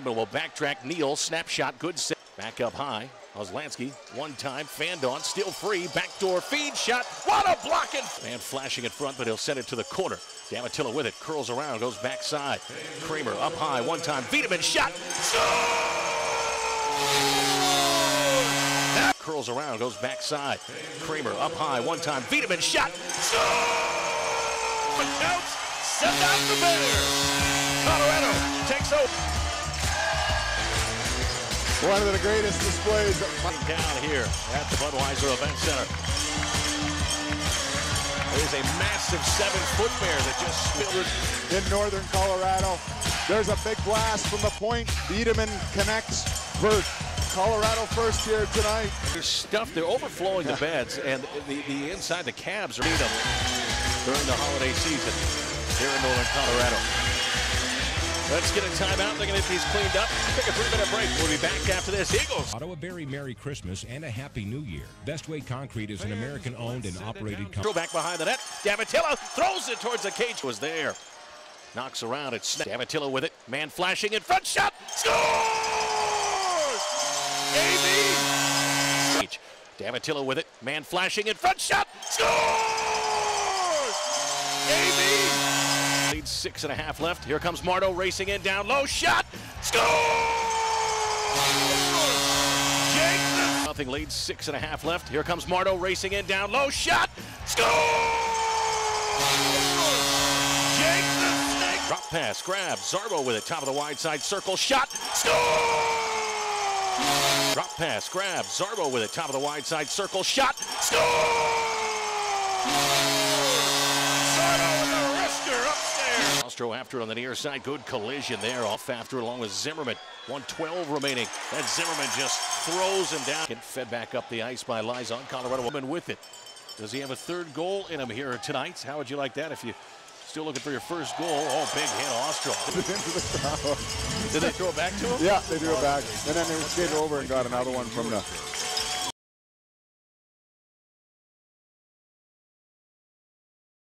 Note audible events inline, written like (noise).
Wiedemann will backtrack. Neal, snapshot, good set. Back up high. Oslansky, one time, fanned on, still free, backdoor feed shot. What a blocking! Man flashing in front, but he'll send it to the corner. Damatilla with it, curls around, goes backside. Kramer up high, one time, Wiedemann shot. Score! Curls around, goes backside. Kramer up high, one time, Wiedemann shot. Counts, send out the. One of the greatest displays. Down here at the Budweiser Event Center. There's a massive seven-foot bear that just spilled in northern Colorado. There's a big blast from the point. Wiedemann connects for Colorado first here tonight. There's stuff. They're overflowing the beds, and the, the inside the cabs are them during the holiday season here in northern Colorado. Let's get a timeout. They're going to get these cleaned up. Take a three-minute break. We'll be back after this. Eagles. Auto a very Merry Christmas and a Happy New Year. Bestway Concrete is an American-owned and operated company. Back behind the net. Damatilla throws it towards the cage. Was there. Knocks around. It's Damatilla with it. Man flashing in front. Shot. Scores! AB. With it. Man flashing in front. Shot. Scores! AB six and a half left. Here comes Marto racing in down low. Shot! Score! Jake Nothing leads six and a half left. Here comes Marto racing in down low. Shot! Score! Jake the Snake. Drop pass, grab. Zarbo with it. Top of the wide side circle. Shot! Score! Drop pass, grab. Zarbo with it. Top of the wide side circle. Shot! Score! Castro after on the near side. Good collision there. Off after along with Zimmerman. 112 remaining. And Zimmerman just throws him down. And fed back up the ice by Lizotte. Colorado woman with it. Does he have a third goal in him here tonight? How would you like that if you still looking for your first goal? Oh, big hit, Ostro. (laughs) Did they throw it back to him? Yeah, they threw it oh. back. And then they skated over and got another one from the